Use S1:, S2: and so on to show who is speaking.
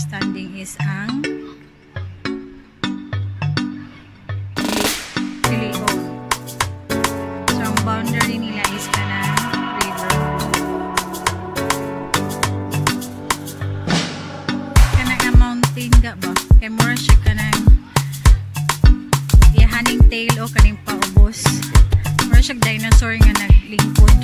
S1: standing is ang Pilio. So, ang boundary nila is kanang river. Kanang nga mountain ga ba? Kay mura siya kanang ihaning tail o kaning paubos. Mura siya dinosaur nga naglingkod.